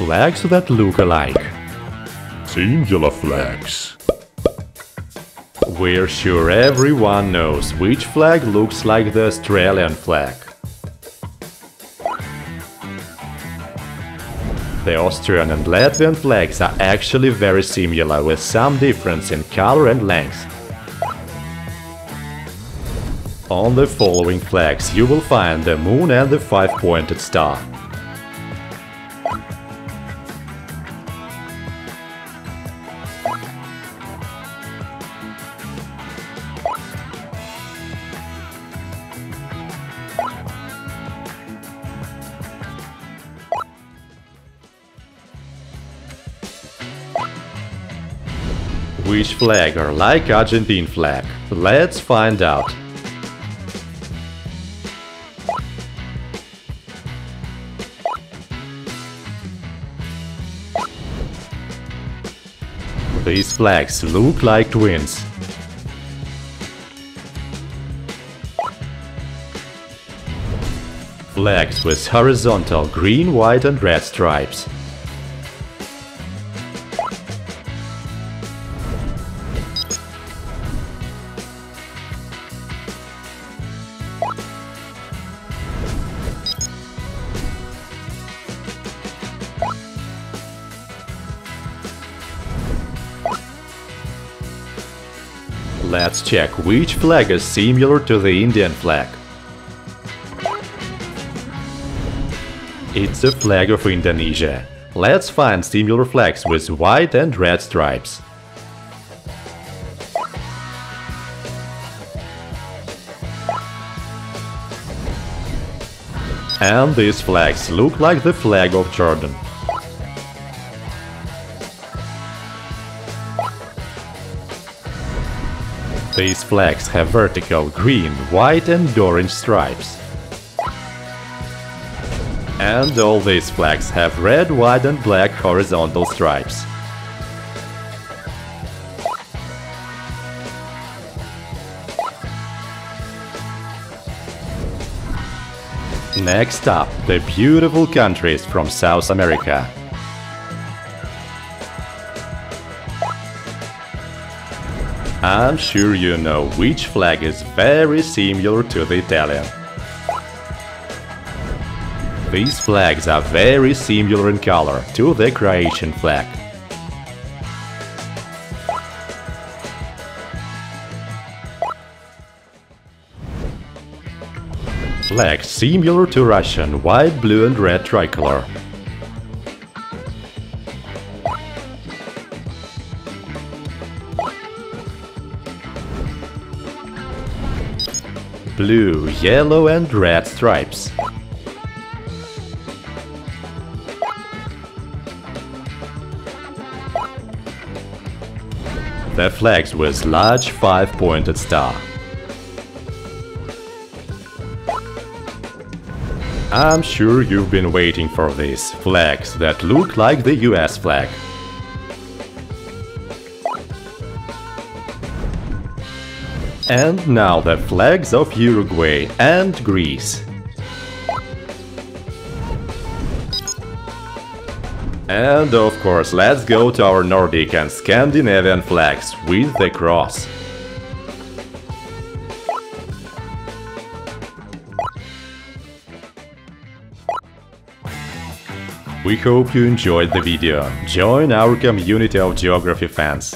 Flags that look alike. Singular flags. We're sure everyone knows which flag looks like the Australian flag. The Austrian and Latvian flags are actually very similar with some difference in color and length. On the following flags you will find the moon and the five-pointed star. Which flag are like Argentine flag? Let's find out. These flags look like twins. Flags with horizontal green, white and red stripes. Let's check which flag is similar to the Indian flag. It's the flag of Indonesia. Let's find similar flags with white and red stripes. And these flags look like the flag of Jordan. These flags have vertical green, white and orange stripes. And all these flags have red, white and black horizontal stripes. Next up, the beautiful countries from South America. I'm sure you know which flag is very similar to the Italian. These flags are very similar in color to the Croatian flag. Flag similar to Russian white, blue and red tricolor. Blue, yellow and red stripes. The flags with large five-pointed star. I'm sure you've been waiting for these flags that look like the US flag. And now the flags of Uruguay and Greece. And of course, let's go to our Nordic and Scandinavian flags with the cross. We hope you enjoyed the video. Join our community of geography fans.